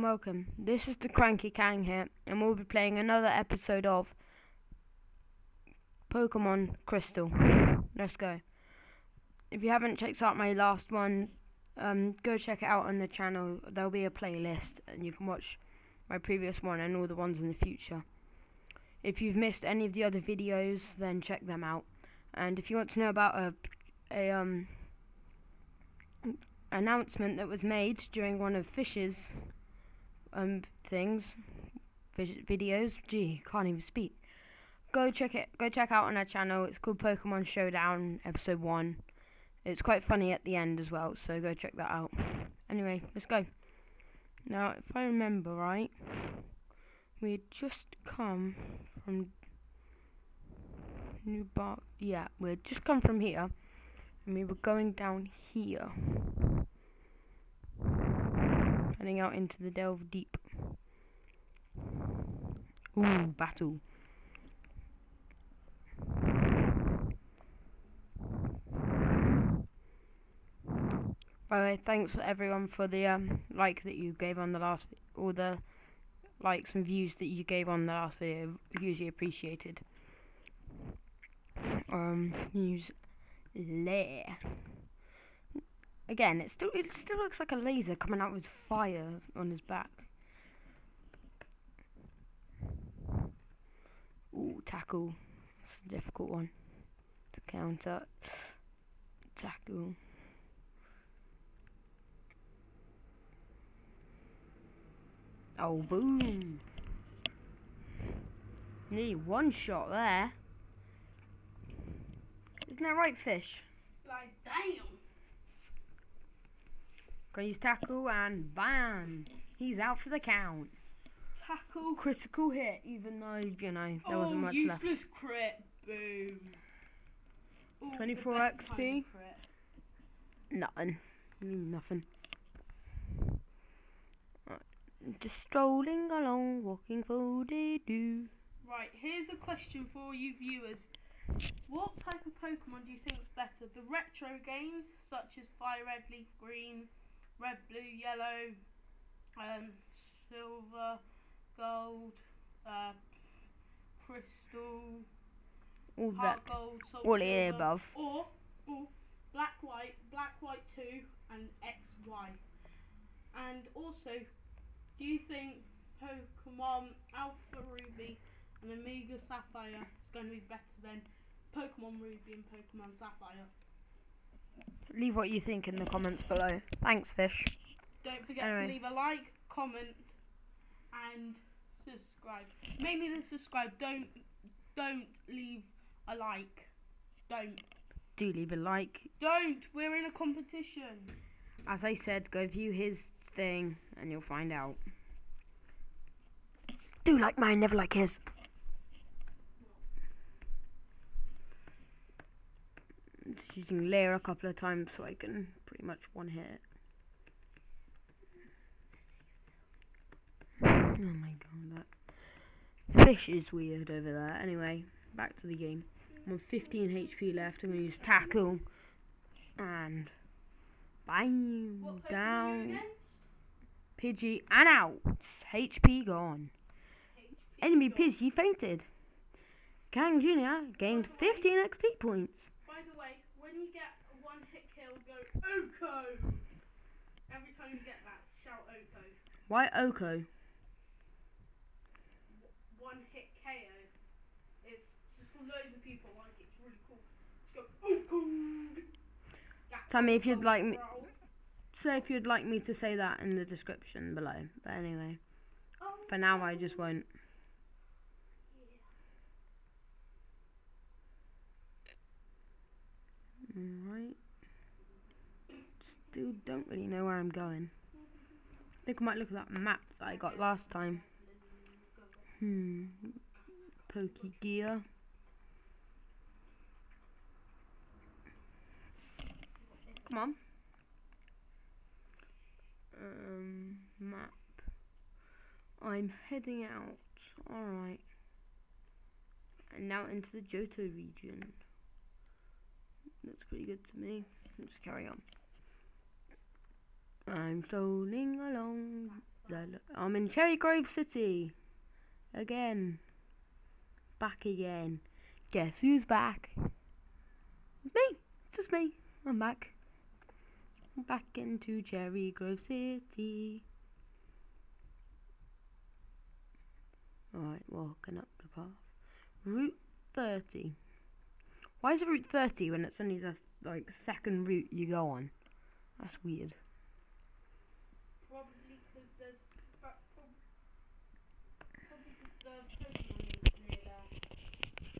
and welcome. This is the Kranky Kangh here, and we'll be playing another episode of Pokemon Crystal. Let's go. If you haven't checked out my last one, um, go check it out on the channel. There'll be a playlist, and you can watch my previous one and all the ones in the future. If you've missed any of the other videos, then check them out. And if you want to know about a, a um announcement that was made during one of Fish's um things, videos. Gee, can't even speak. Go check it. Go check out on our channel. It's called Pokemon Showdown Episode One. It's quite funny at the end as well, so go check that out. Anyway, let's go. Now, if I remember right, we had just come from New Bark. Yeah, we had just come from here, and we were going down here heading out into the delve deep. Ooh, battle. By the way, thanks for everyone for the um, like that you gave on the last, all the likes and views that you gave on the last video. Hugely appreciated. Um, use Leer. Again, it still it still looks like a laser coming out with fire on his back. Ooh, tackle. It's a difficult one to counter. Tackle. Oh, boom. Need one shot there. Isn't that right, fish? Like, damn. Gonna use tackle and bam! He's out for the count. Tackle. Critical hit, even though, you know, there oh, wasn't much useless left. crit. Boom. Ooh, 24 XP. kind of crit. Nothing. Mm, Nothing. Right. Just strolling along, walking for the do. Right, here's a question for you viewers. What type of Pokemon do you think is better? The retro games, such as Fire Red, Leaf Green, Red, Blue, Yellow, um, Silver, Gold, uh, Crystal, All Heart that. Gold, Soul all the Silver, above. Or, or Black, White, Black, White 2, and X, Y. And also, do you think Pokemon Alpha Ruby and Omega Sapphire is going to be better than Pokemon Ruby and Pokemon Sapphire? Leave what you think in the comments below. Thanks, fish. Don't forget Anyway. to leave a like, comment, and subscribe. Mainly the subscribe. Don't don't leave a like. Don't Do leave a like. don't. We're in a competition. As I said, go view his thing and you'll find out. Do like mine, never like his. Using Leer a couple of times so I can pretty much one hit. it. Oh my god, that fish is weird over there. Anyway, back to the game. I'm on 15 HP left. I'm gonna use tackle and bang What down. Pidgey and out. HP gone. HP Enemy Dog. Pidgey fainted. Kang Jr. gained 15 XP points. By the way, when you get a one hit kill, go Oko. Every time you get that, shout Oko. Why Oko? One hit KO. It's just loads of people like it. It's really cool. Just go Oko. That Tell me if you'd like me-. Say if you'd like me to say that in the description below. But anyway, Oh, for now I just won't. Alright. Still don't really know where I'm going. I think I might look at that map that I got last time. Hmm. Pokegear. Come on. Um, map. I'm heading out. Alright. And now into the Johto region. Looks pretty good to me. Let's carry on. I'm strolling along, I'm in Cherrygrove City. Again. Back again. Guess who's back? It's me. It's just me. I'm back. I'm back into Cherrygrove City. Alright, walking up the path. Route 30. Why is it Route 30 when it's only the like second route you go on? That's weird. Probably because there's that's prob- probably because the Pokemon is near there. Meh. Don't know. Check out Pokemon Park on Total, but 'cause it's easy to understand there. Route 30. Kang Jr. Alright, Still don't know if it's route or route. I think it's route. Which, if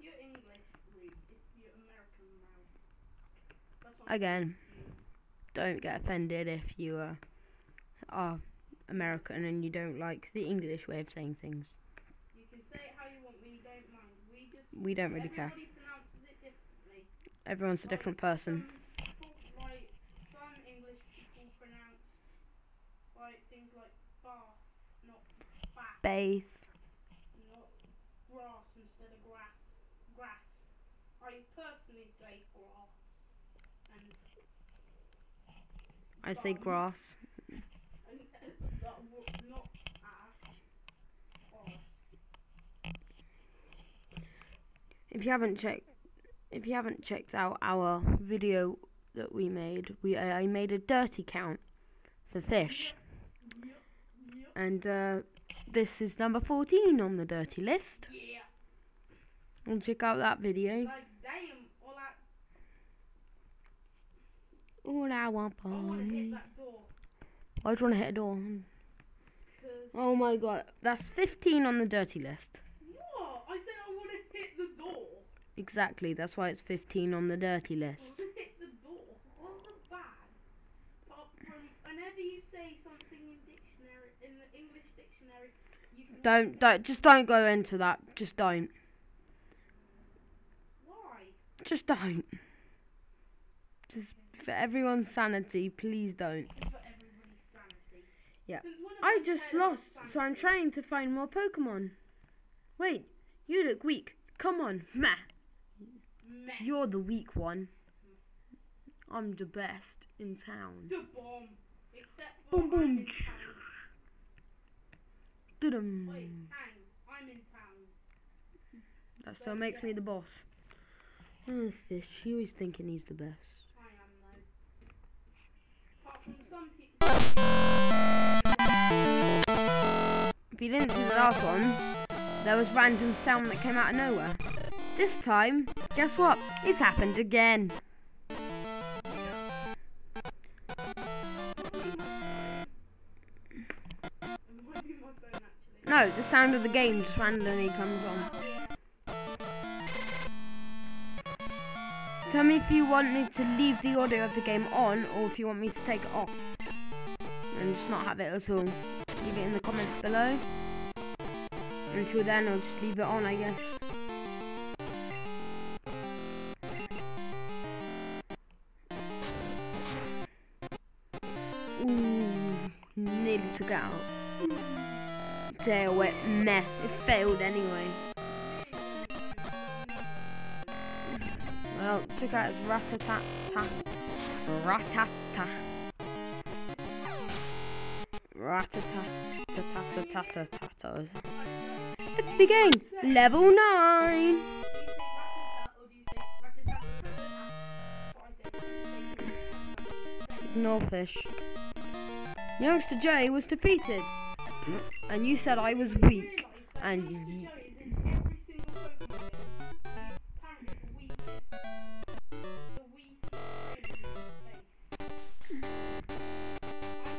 you're English, route. If you're American, route. That's what Again. Don't get offended if you uh, are American and you don't like the English way of saying things. You can say it how you want. We don't mind. We. Don't really care. Pronounces. Everyone's a different person. Some people, like some English people pronounce like things like bath, not bath, Bath. not grass instead of grass. Grass. I personally say grass, and I say grass. and that wo- not ass. Ass. If you haven't checked, if you haven't checked out our video that we made, we uh, I made a dirty count for fish, and uh, this is number fourteen on the dirty list. Yeah. And check out that video. Like damn, all I want to hit me. that door. I just want to hit a door. Oh my god, that's fifteen on the dirty list. what? I said I want to hit the door. Exactly, that's why it's 15 on the dirty list. want the door. Wasn't bad. But from whenever you say something in dictionary, in the English dictionary, you can. Don't, don't, just don't go into that. Just don't. Why? Just don't. Just for everyone's sanity, please don't. For everybody's sanity. Yeah. Since when have I just lost, so I'm trying to find more Pokemon. Wait, you look weak. Come on, meh. Meh. You're the weak one. I'm the best in town. The bomb. Except for Boom, boom. Dudum. Wait, hang. I'm in town. That still makes me the boss. Oh, fish. He always thinking he's the best. I am though. Apart from some people. If you didn't see the last one, there was random sound that came out of nowhere. This time, guess what? It's happened again. No, the sound of the game just randomly comes on. Tell me if you want me to leave the audio of the game on or if you want me to take it off. And just not have it at all. Leave it in the comments below. Until then, I'll just leave it on, I guess. Ooh, nearly took out. Tail went meh. It failed anyway. Well, took out his. Rattata. Rattata. Let's begin. Level 9. Do you say rat-a-tat or do you say Youngster Jay was defeated. And you said I was weak. And you-.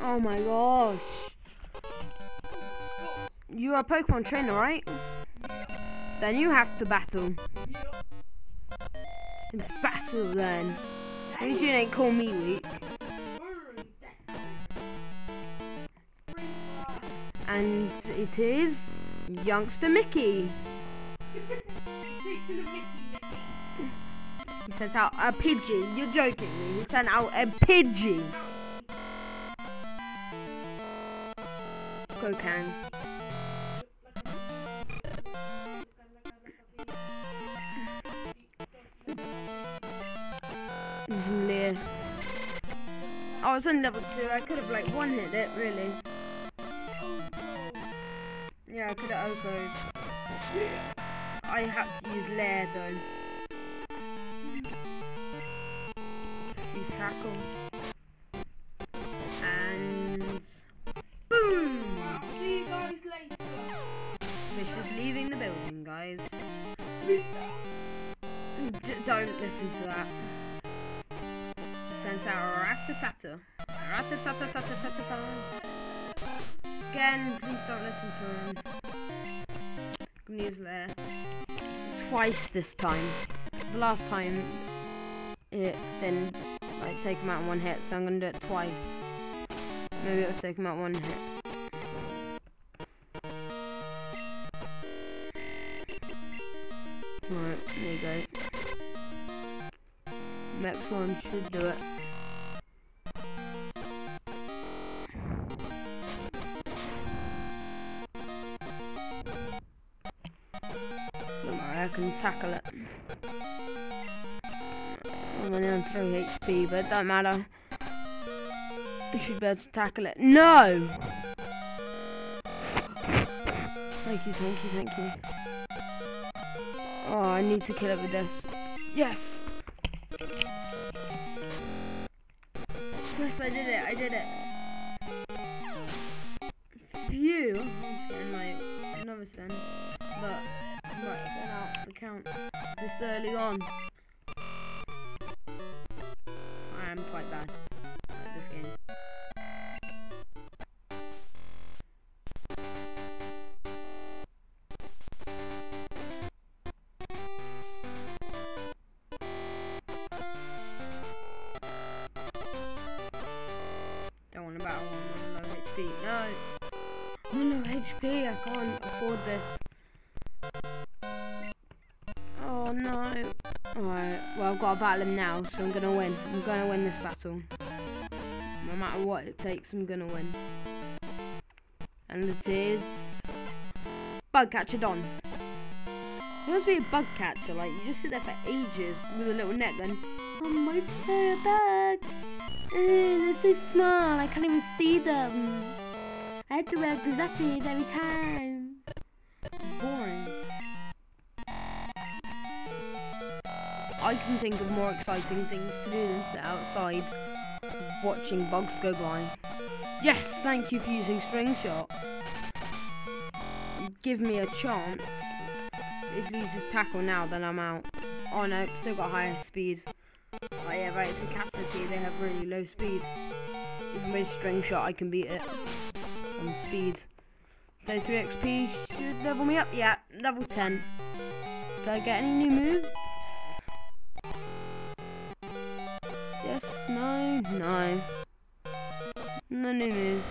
Oh my gosh. You're a Pokemon trainer, right? Then you have to battle. It's battle then. At least you didn't call me weak. And it is Youngster Mickey. He sent out a Pidgey. You're joking me. He sent out a Pidgey. Go Kang. I was on level 2, I could have like one hit it really. Yeah, I could have Oko'd. I had to use Leer though. She's tackle. And boom! I'll see you guys later. Fish is leaving the building, guys. D- don't listen to that. Sends out ratatata. Ratatatatatata. Again, please don't listen to him. News there. Twice this time. The last time it didn't like take him out in one hit, so I'm gonna do it twice. Maybe it'll take him out one hit. Right, there you go. Next one should do it. Tackle it. I'm only on 3 HP, but it don't matter. I should be able to tackle it. No! Thank you, thank you, thank you. Oh, I need to kill it with this. Yes! Yes, I did it, I did it. Phew! I'm getting like another send. But, right, get out the count this early on. I am quite bad at this game. Don't want to battle on low HP. No! I'm on low HP, I can't afford this. Got to battle him now, so I'm gonna win. I'm gonna win this battle. No matter what it takes, I'm gonna win. And it is... Bug Catcher Don. It must be a bug catcher, like you just sit there for ages with a little net then, I'm waiting for a bug. Uh, they're so small, I can't even see them. I have to wear glasses every time. Can think of more exciting things to do than sit outside watching bugs go by. Yes, thank you for using string shot. Give me a chance. If he uses tackle now, then I'm out. Oh no, still got higher speed. Oh yeah, right, it's a Caterpie, they have really low speed. Even with string shot, I can beat it on speed. 33 XP should level me up. Yeah, level 10. Did I get any new moves? Yes, no, no. No new moves.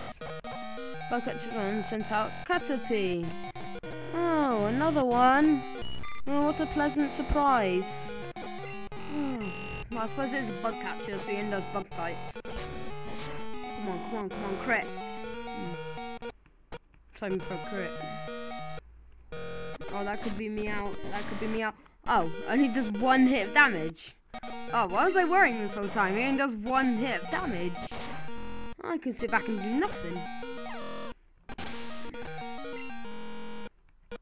Bugcatcher one sent out Caterpie. Oh, another one. Oh, what a pleasant surprise. Oh, well, I suppose it's a bug catcher, so he does bug types. Come on, come on, come on, crit. Mm. Time for a crit. Oh, that could be me out. That could be me out. Oh, only does one hit of damage. Oh, why was I worrying this whole time? He only does one hit of damage. I can sit back and do nothing.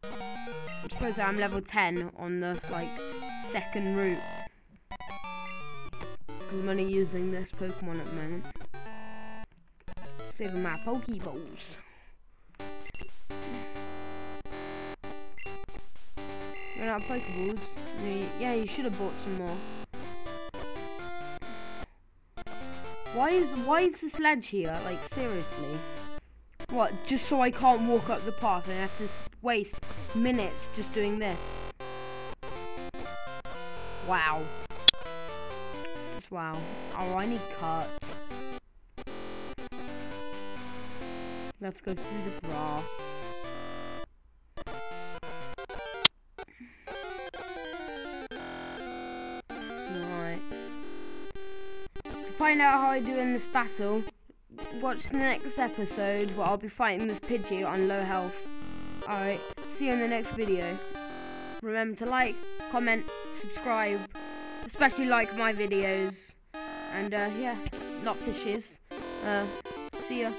I suppose I'm level 10 on the, like, second route. I'm only using this Pokemon at the moment. Saving my Pokeballs. Run out of Pokeballs. Yeah, you should have bought some more. Why is why is this ledge here? Like seriously? What? Just so I can't walk up the path and I have to waste minutes just doing this? Wow. Just wow. Oh, I need cuts. Let's go through the grass. Find out how I do in this battle, watch the next episode where I'll be fighting this Pidgey on low health. Alright, see you in the next video. Remember to like, comment, subscribe, especially like my videos. And uh, yeah, not fishes. Uh, see ya.